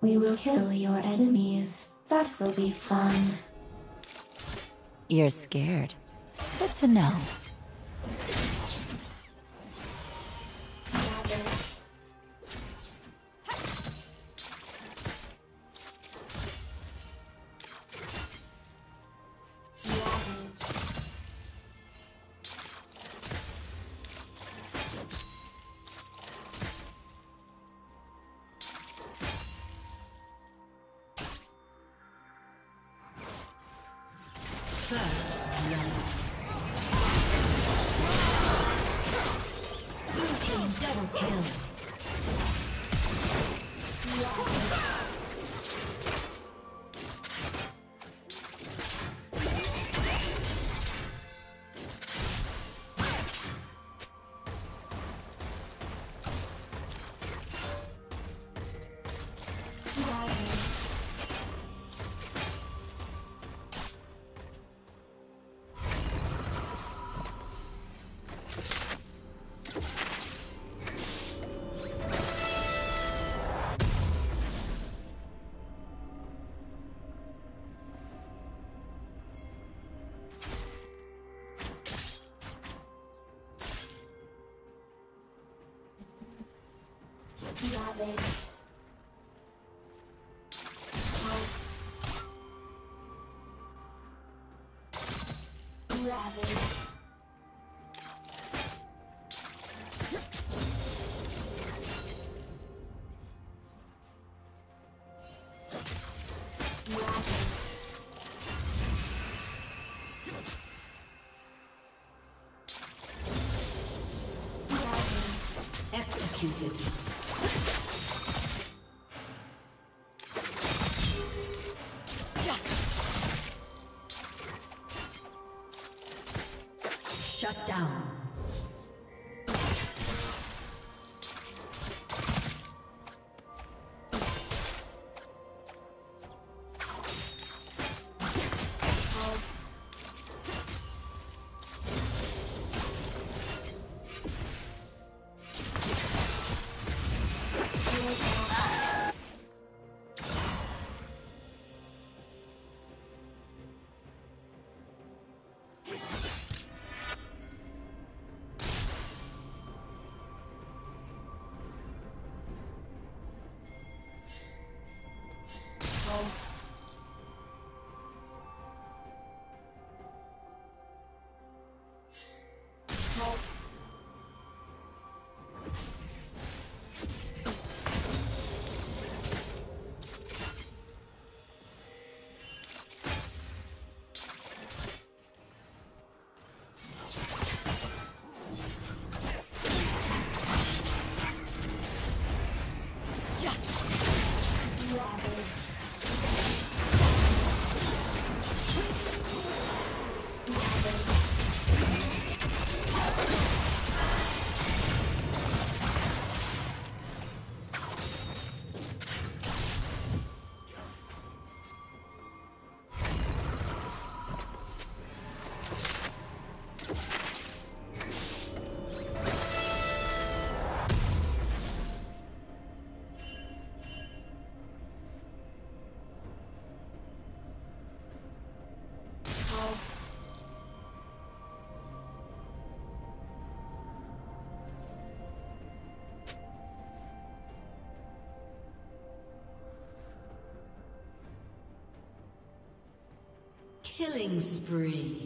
We will kill your enemies. That will be fun. You're scared. Good to know. Ravage. Shut down. Killing spree.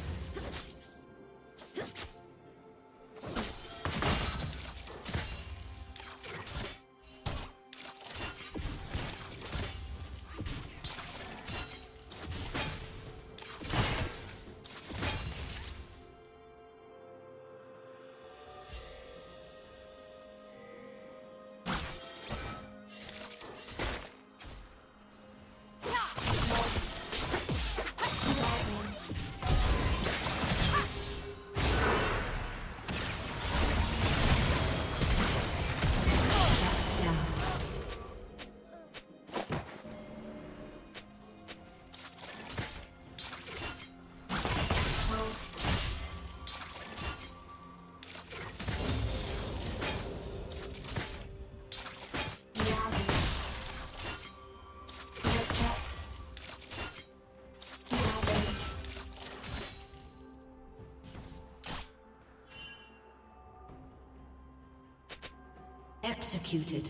Executed.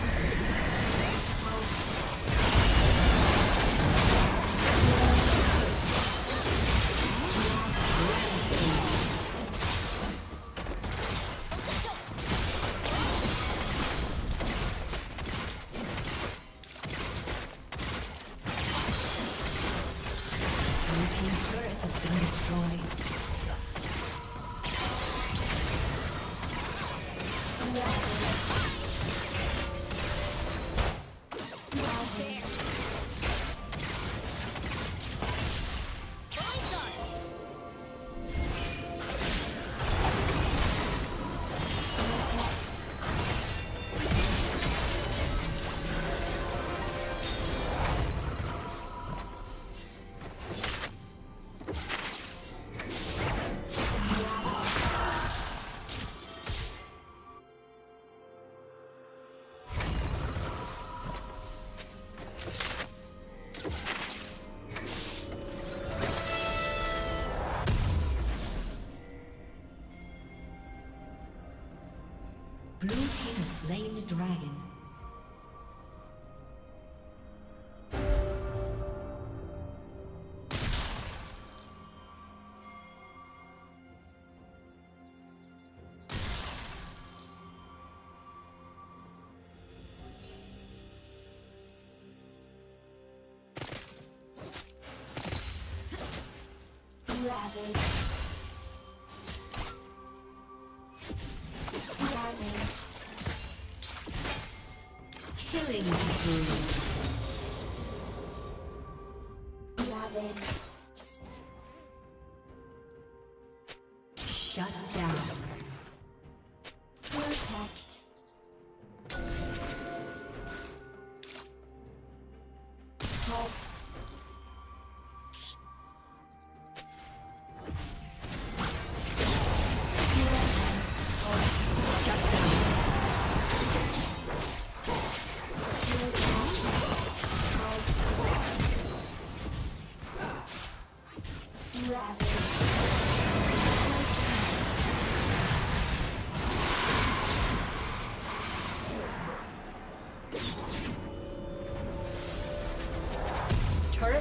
Killing spree.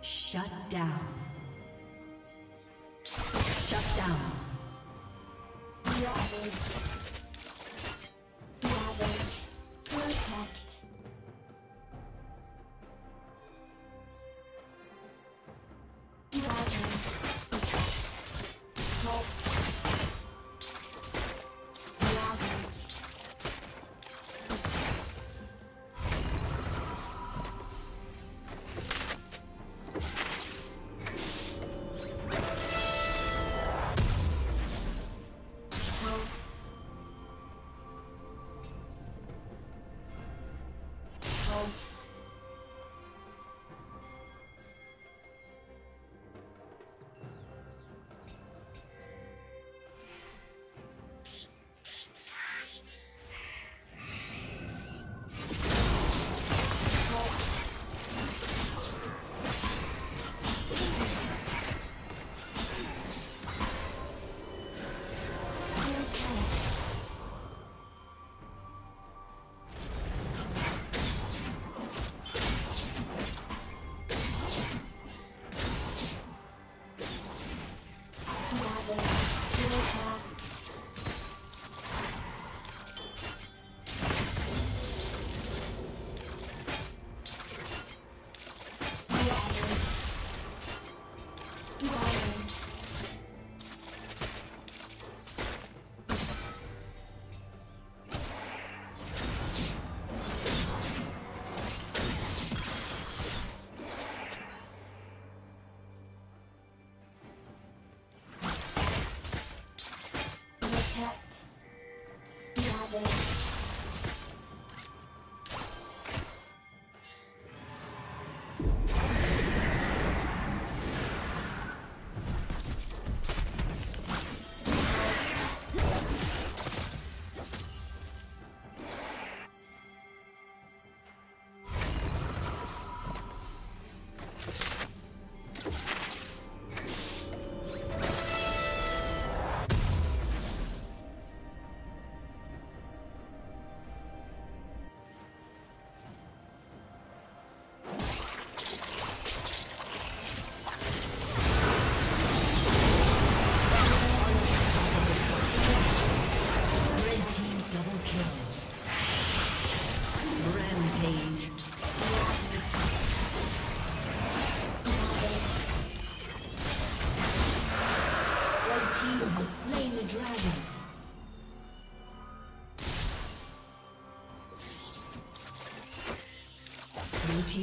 Shut down.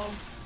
Dogs.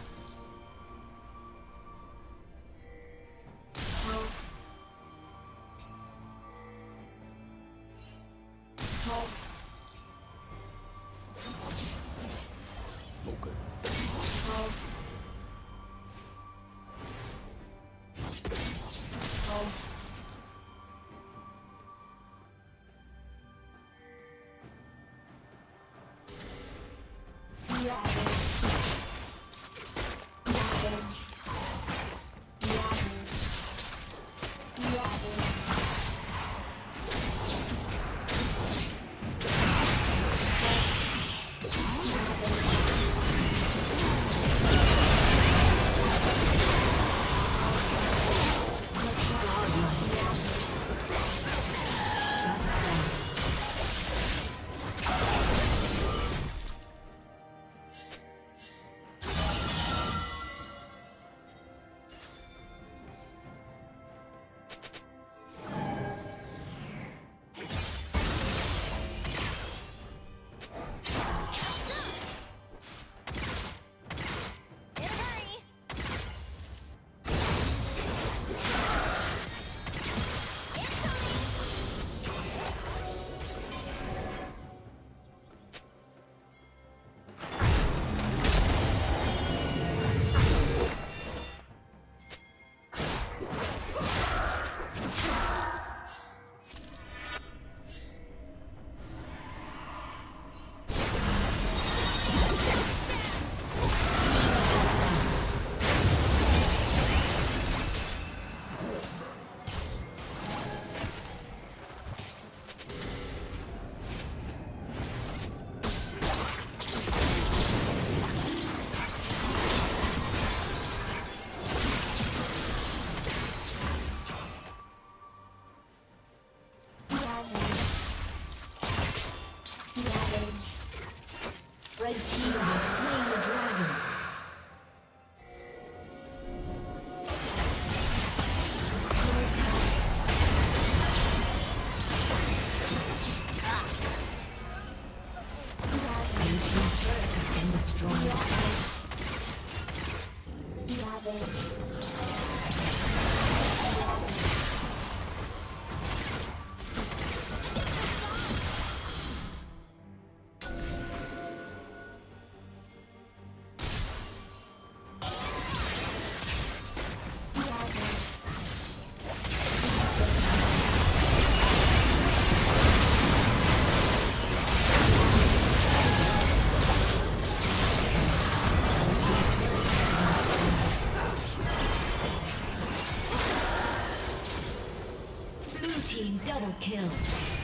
Red team double kill.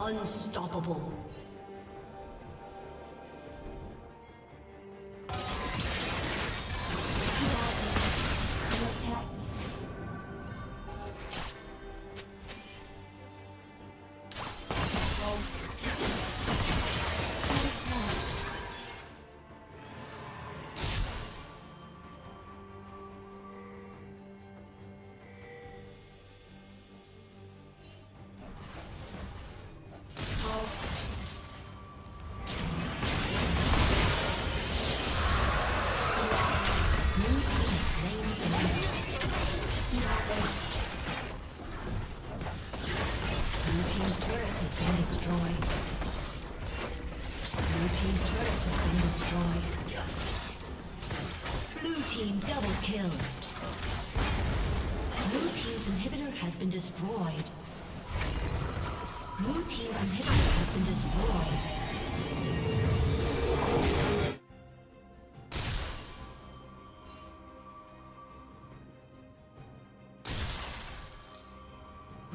Unstoppable.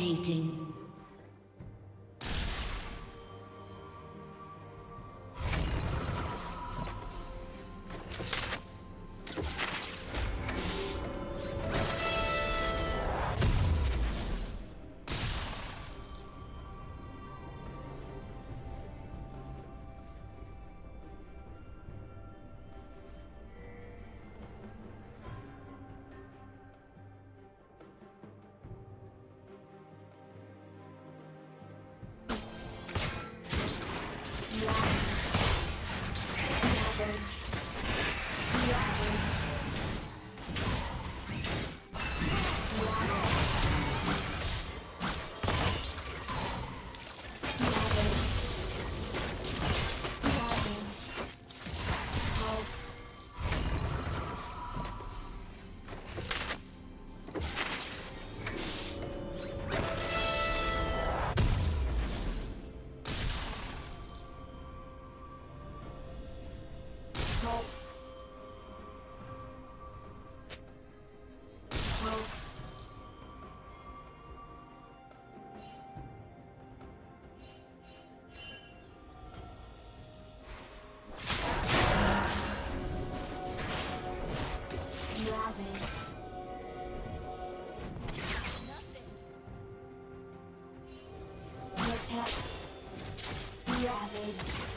Dominating. Thank you. Ravage.